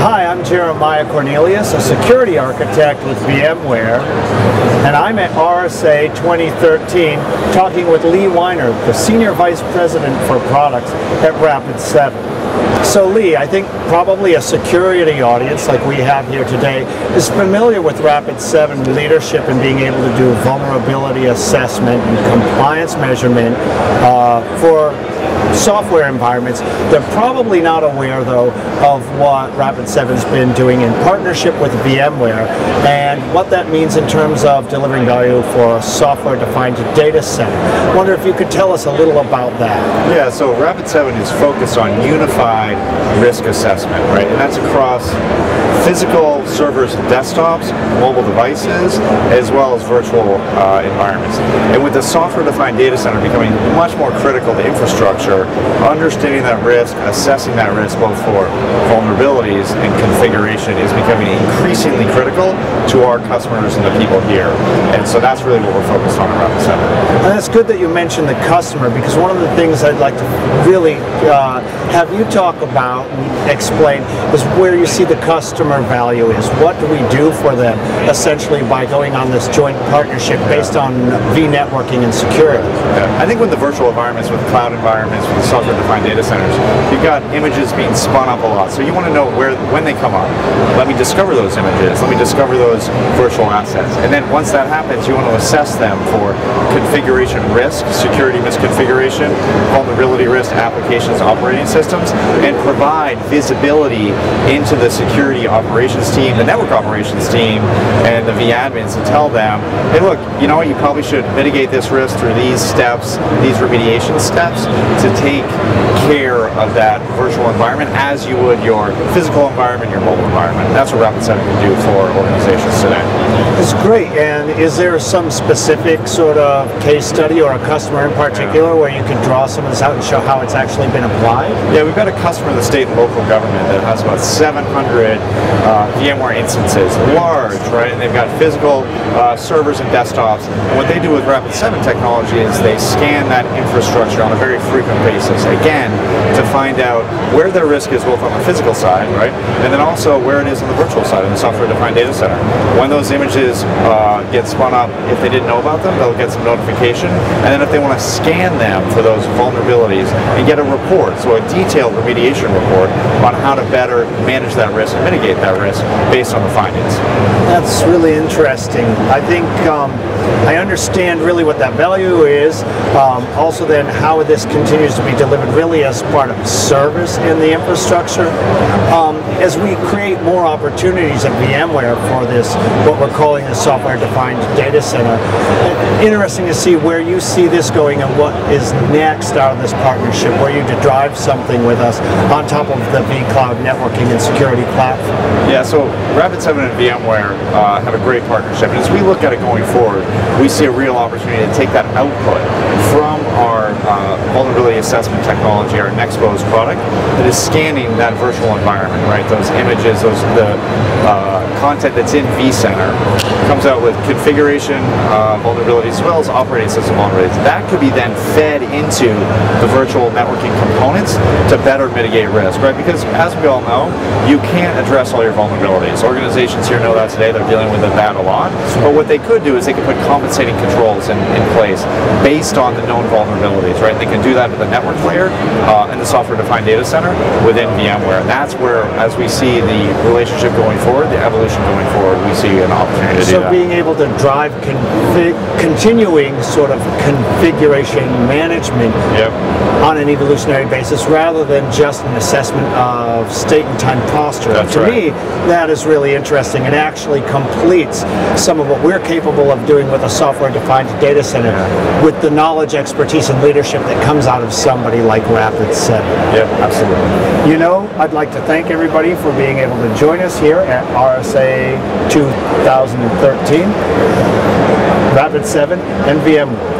Hi, I'm Jeremiah Cornelius, a security architect with VMware, and I'm at RSA 2013 talking with Lee Weiner, the Senior Vice President for Products at Rapid7. So Lee, I think probably a security audience like we have here today is familiar with Rapid7 leadership and being able to do vulnerability assessment and compliance measurement uh, for software environments. They're probably not aware though of what Rapid7's been doing in partnership with VMware and what that means in terms of delivering value for a software-defined data center. Wonder if you could tell us a little about that. Yeah, so Rapid7 is focused on unified risk assessment, right? And that's across physical servers and desktops, mobile devices, as well as virtual uh, environments. And with the software-defined data center becoming much more critical to infrastructure, understanding that risk, assessing that risk both for vulnerabilities and configuration is becoming increasingly critical to our customers and the people here. And so that's really what we're focused on at Rapid7. And it's good that you mentioned the customer because one of the things I'd like to really uh, have you talk about and explain is where you see the customer value is. What do we do for them essentially by going on this joint partnership based on V networking and security? Yeah. I think with the virtual environments, with cloud environments, with software-defined data centers, you've got images being spun up a lot. So you want to know where when they come up. Let me discover those images. Let me discover those virtual assets. And then once that happens, you want to assess them for configuration risk, security misconfiguration, vulnerability risk, applications, operating systems, and provide visibility into the security operations team, the network operations team, and the vAdmins to tell them, hey look, you know what, you probably should mitigate this risk through these steps, these remediation steps to take care of that virtual environment as you would your physical environment, your mobile environment. That's what Rapid7 can do for organizations today. Great. And is there some specific sort of case study or a customer in particular where you can draw some of this out and show how it's actually been applied? Yeah, we've got a customer in the state and local government that has about 700 uh, VMware instances, large, right? And they've got physical uh, servers and desktops. And what they do with Rapid7 technology is they scan that infrastructure on a very frequent basis, again, to find out where their risk is both on the physical side, right? And then also where it is on the virtual side in the software-defined data center. When those images uh, get spun up, if they didn't know about them, they'll get some notification. And then if they want to scan them for those vulnerabilities and get a report, so a detailed remediation report on how to better manage that risk and mitigate that risk based on the findings. That's really interesting. I think um, I understand really what that value is. Um, also, then how this continues to be delivered really as part of service in the infrastructure. Um, as we create more opportunities at VMware for this, what we're calling the software-defined data center, interesting to see where you see this going and what is next out of this partnership, where you to drive something with us on top of the vCloud networking and security platform. Yeah, so Rapid7 and VMware uh, have a great partnership. And as we look at it going forward, we see a real opportunity to take that output from our uh, vulnerability assessment technology, our Nexpose product, that is scanning that virtual environment, right? Those images, those the uh, content that's in vCenter comes out with configuration uh, vulnerabilities as well as operating system vulnerabilities. That could be then fed into the virtual networking components to better mitigate risk, right? Because as we all know, you can't address all your vulnerabilities. Organizations here know that today, they're dealing with that a lot. But what they could do is they could put compensating controls in, in place based on the known vulnerabilities, right? They can do that at the network layer uh, and the software-defined data center within VMware. And that's where, as we see the relationship going forward, the evolution going forward, we see an opportunity to do So being able to drive config, continuing sort of configuration management Yep. on an evolutionary basis rather than just an assessment of state and time posture. That's to right. me, that is really interesting and actually completes some of what we're capable of doing with a software-defined data center with the knowledge, expertise, and leadership that comes out of somebody like Rapid7. Yep, absolutely. You know, I'd like to thank everybody for being able to join us here at RSA 2013, Rapid7, and VMware.